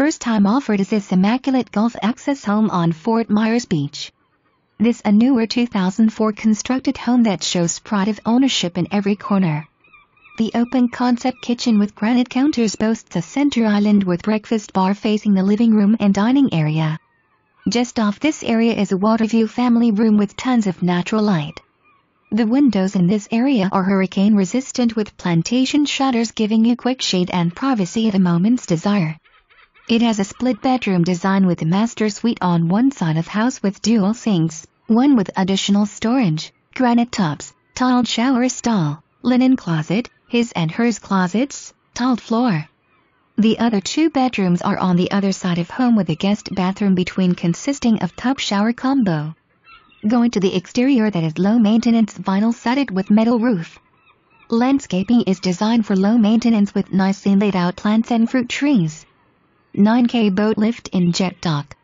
first time offered is this immaculate Gulf access home on Fort Myers Beach. This a newer 2004 constructed home that shows pride of ownership in every corner. The open concept kitchen with granite counters boasts a center island with breakfast bar facing the living room and dining area. Just off this area is a water view family room with tons of natural light. The windows in this area are hurricane resistant with plantation shutters giving you quick shade and privacy at a moment's desire. It has a split bedroom design with a master suite on one side of house with dual sinks, one with additional storage, granite tops, tiled shower stall, linen closet, his and hers closets, tiled floor. The other two bedrooms are on the other side of home with a guest bathroom between consisting of tub shower combo. Going to the exterior that is low maintenance vinyl sided with metal roof. Landscaping is designed for low maintenance with nicely laid out plants and fruit trees. 9K boat lift in jet dock.